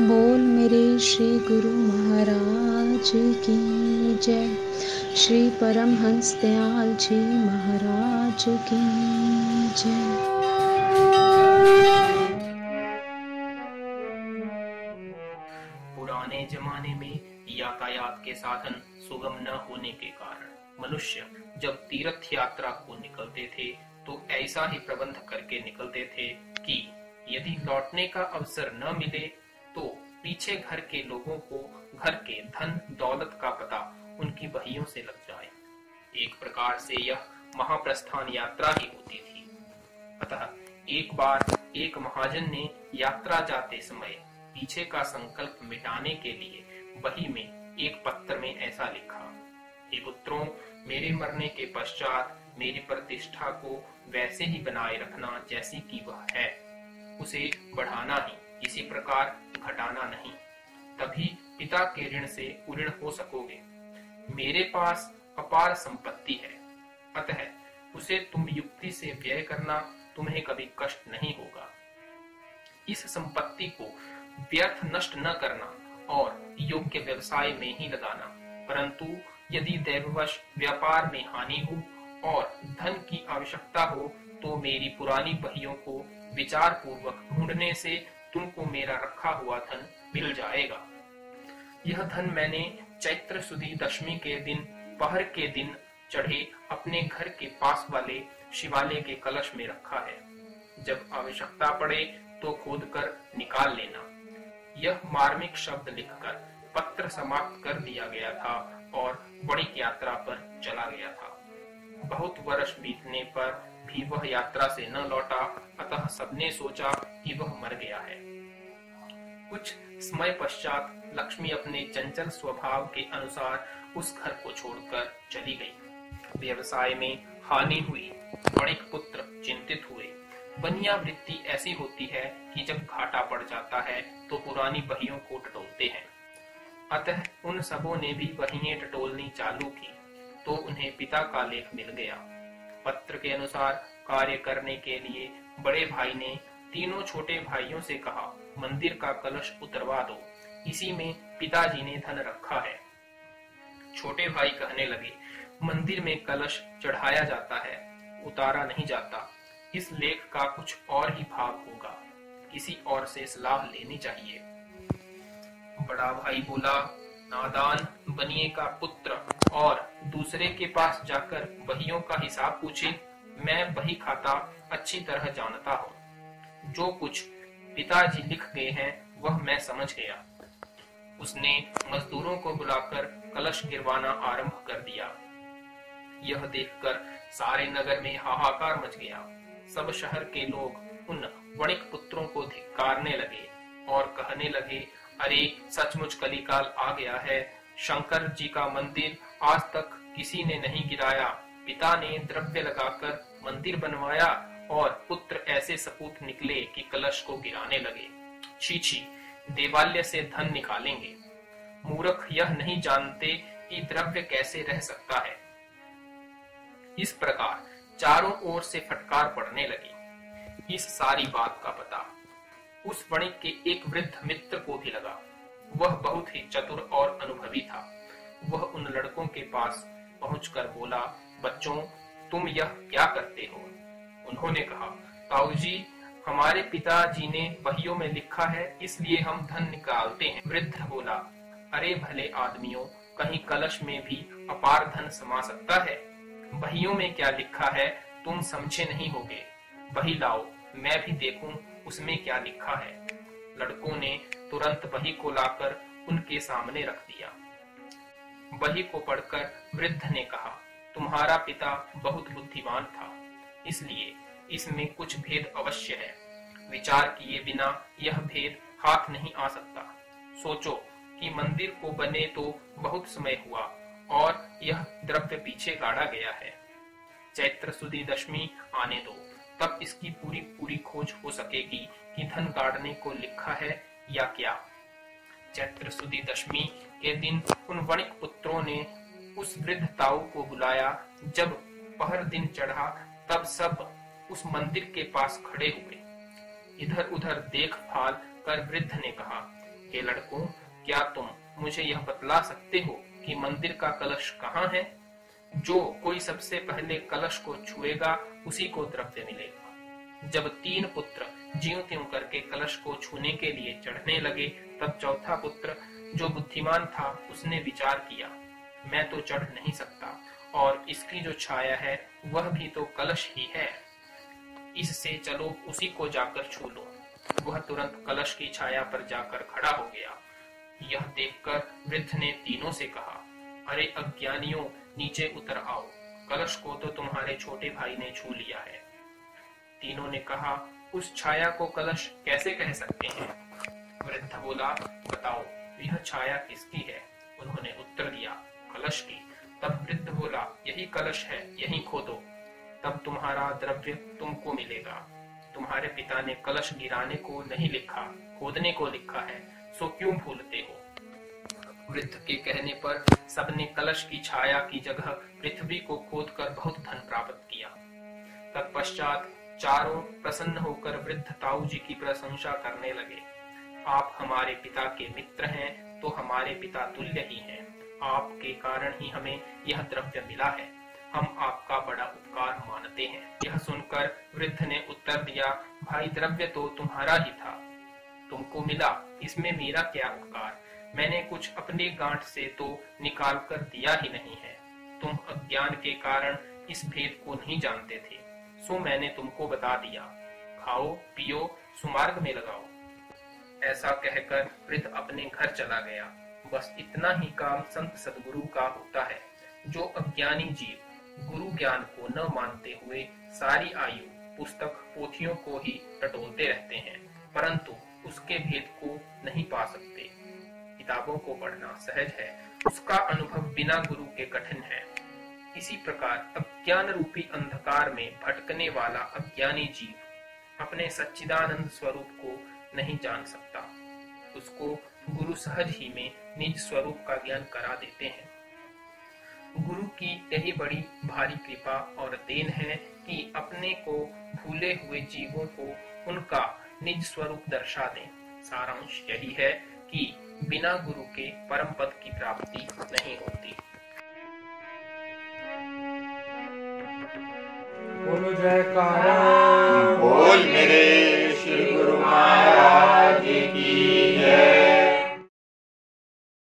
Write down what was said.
बोल मेरे श्री गुरु महाराज की जय। श्री परमहंस दयाल जी महाराज की जय। पुराने जमाने में यातायात के साधन सुगम न होने के कारण मनुष्य जब तीर्थ यात्रा को निकलते थे तो ऐसा ही प्रबंध करके निकलते थे। यदि लौटने का अवसर न मिले तो पीछे घर के लोगों को घर के धन, दौलत का पता उनकी बहियों से लग जाए। एक प्रकार से यह महाप्रस्थान यात्रा ही होती थी। अतः एक बार एक महाजन ने यात्रा जाते समय पीछे का संकल्प मिटाने के लिए बही में एक पत्र में ऐसा लिखा, हे पुत्रों, मेरे मरने के पश्चात मेरी प्रतिष्ठा को वैसे ही बनाए रखना जैसी कि वह है। उसे बढ़ाना ही किसी प्रकार घटाना नहीं। तभी पिता के ऋण से उऋण हो सकोगे। मेरे पास अपार संपत्ति है। अतः उसे तुम युक्ति से व्यय करना तुम्हें कभी कष्ट नहीं होगा। इस संपत्ति को व्यर्थ नष्ट न करना और योग्य व्यवसाय में ही लगाना। परंतु यदि दैववश व्यापार में हानि हो और धन की आवश्यकता हो तो मेरी पुरानी बहियों को विचार पूर्वक ढूँढने से तुमको मेरा रखा हुआ धन मिल जाएगा। यह धन मैंने चैत्र सुधी दशमी के दिन, पहर के दिन चढ़े अपने घर के पास वाले शिवालय के कलश में रखा है। जब आवश्यकता पड़े तो खोद कर निकाल लेना। यह मार्मिक शब्द लिखकर पत्र समाप्त कर दिया गया था और बड़ी यात्रा पर चला गया था। बहुत वर्ष बीतने पर भी वह यात्रा से न लौटा, अतः सबने सोचा कि वह मर गया है। कुछ समय पश्चात लक्ष्मी अपने चंचल स्वभाव के अनुसार उस घर को छोड़कर चली गई। व्यवसाय में हानि हुई, बड़े पुत्र चिंतित हुए। बनिया वृत्ति ऐसी होती है कि जब घाटा पड़ जाता है तो पुरानी बहियों को टटोलते हैं। अतः उन सबों ने भी बहिए टटोलनी चालू की तो उन्हें पिता का लेख मिल गया। पत्र के अनुसार कार्य करने के लिए बड़े भाई ने तीनों छोटे भाइयों से कहा, मंदिर का कलश उतरवा दो। इसी में पिताजी ने धन रखा है। छोटे भाई कहने लगे, मंदिर में कलश चढ़ाया जाता है, उतारा नहीं जाता। इस लेख का कुछ और ही भाग होगा। किसी और से सलाह लेनी चाहिए। बड़ा भाई बोला, नादान बनिए का पुत्र और दूसरे के पास जाकर बहियों का हिसाब पूछे, मैं बही खाता अच्छी तरह जानता हूँ। जो कुछ पिताजी लिख गए हैं, वह मैं समझ गया। उसने मजदूरों को बुलाकर कलश गिरवाना आरंभ कर दिया। यह देखकर सारे नगर में हाहाकार मच गया। सब शहर के लोग उन वणिक पुत्रों को धिक्कारने लगे और कहने लगे, अरे, सचमुच कलिकाल आ गया है। शंकर जी का मंदिर आज तक किसी ने नहीं गिराया। पिता ने द्रव्य लगाकर मंदिर बनवाया और पुत्र ऐसे सपूत निकले कि कलश को गिराने लगे। छी छी, देवालय से धन निकालेंगे। मूर्ख यह नहीं जानते कि द्रव्य कैसे रह सकता है। इस प्रकार चारों ओर से फटकार पड़ने लगी। इस सारी बात का पता उस वणिक के एक वृद्ध मित्र को भी लगा। वह बहुत ही चतुर और अनुभवी था। वह उन लड़कों के पास पहुंचकर बोला, बच्चों, तुम यह क्या करते हो? उन्होंने कहा ताऊ जी हमारे पिताजी ने बहियों में लिखा है, इसलिए हम धन निकालते हैं। वृद्ध बोला, अरे भले आदमियों, कहीं कलश में भी अपार धन समा सकता है? बहियों में क्या लिखा है, तुम समझे नहीं होगे। बही लाओ, मैं भी देखूँ उसमें क्या लिखा है। लड़कों ने तुरंत बही को लाकर उनके सामने रख दिया। बही को पढ़कर वृद्ध ने कहा, तुम्हारा पिता बहुत बुद्धिमान था, इसलिए इसमें कुछ भेद अवश्य है। विचार किए बिना यह भेद हाथ नहीं आ सकता। सोचो कि मंदिर को बने तो बहुत समय हुआ, और यह द्रव्य पीछे गाड़ा गया है। चैत्र सुदी दशमी आने दो, तब इसकी पूरी पूरी खोज हो सकेगी कि धन गाड़ने को लिखा है या क्या। चैत्र सुदी दशमी के दिन उन वणिक पुत्रों ने उस वृद्ध ताऊ को बुलाया। जब पहर दिन चढ़ा, तब सब उस मंदिर के पास खड़े हुए। इधर उधर देख फाल कर वृद्ध ने कहा, हे लड़कों, क्या तुम मुझे यह बतला सकते हो कि मंदिर का कलश कहाँ है? जो कोई सबसे पहले कलश को छुएगा, उसी को द्रव्य मिलेगा। जब तीन पुत्र ज्यो त्यों करके कलश को छूने के लिए चढ़ने लगे, तब चौथा पुत्र जो बुद्धिमान था, उसने विचार किया, मैं तो चढ़ नहीं सकता, और इसकी जो छाया है, वह भी तो कलश ही है। इससे चलो, उसी को जाकर छू लो। वह तुरंत कलश की छाया पर जाकर खड़ा हो गया। यह देखकर वृद्ध ने तीनों से कहा, अरे अज्ञानियों, नीचे उतर आओ। कलश को तो तुम्हारे छोटे भाई ने छू लिया है। तीनों ने कहा, उस छाया को कलश कैसे कह सकते हैं? वृद्ध बोला, बताओ। यह छाया किसकी है? उन्होंने उत्तर दिया, कलश की। तब वृद्ध बोला, यही कलश है, यही खोदो। तब तुम्हारा द्रव्य तुमको मिलेगा। तुम्हारे पिता ने कलश गिराने को नहीं लिखा, खोदने को लिखा है, सो क्यों भूलते हो? वृद्ध के कहने पर सबने कलश की छाया की जगह पृथ्वी को खोद कर बहुत धन प्राप्त किया। तत्पश्चात चारों प्रसन्न होकर वृद्ध ताऊ जी की प्रशंसा करने लगे। आप हमारे पिता के मित्र हैं तो हमारे पिता तुल्य ही हैं। आपके कारण ही हमें यह द्रव्य मिला है। हम आपका बड़ा उपकार मानते हैं। यह सुनकर वृद्ध ने उत्तर दिया, भाई, द्रव्य तो तुम्हारा ही था। तुमको मिला। इसमें मेरा क्या उपकार? मैंने कुछ अपने गांठ से तो निकाल कर दिया ही नहीं है। तुम अज्ञान के कारण इस भेद को नहीं जानते थे। सो मैंने तुमको बता दिया। खाओ, पियो, सुमार्ग में लगाओ। ऐसा कहकर वृद्ध अपने घर चला गया। बस इतना ही काम संत सदगुरु का होता है, जो अज्ञानी जीव, गुरु ज्ञान को न मानते हुए सारी आयु पुस्तक पोथियों को ही टटोलते रहते हैं, परंतु उसके भेद को नहीं पा सकते। किताबों को पढ़ना सहज है, उसका अनुभव बिना गुरु के कठिन है। इसी प्रकार अज्ञान रूपी अंधकार में भटकने वाला अज्ञानी जीव अपने सच्चिदानंद स्वरूप को नहीं जान सकता। उसको गुरु सहज ही में निज स्वरूप का ज्ञान करा देते हैं। गुरु की यही बड़ी भारी कृपा और देन है कि अपने को भूले हुए जीवों को उनका निज स्वरूप दर्शा दें। सारांश यही है कि बिना गुरु के परम पद की प्राप्ति नहीं होती। बोलो जयकारा।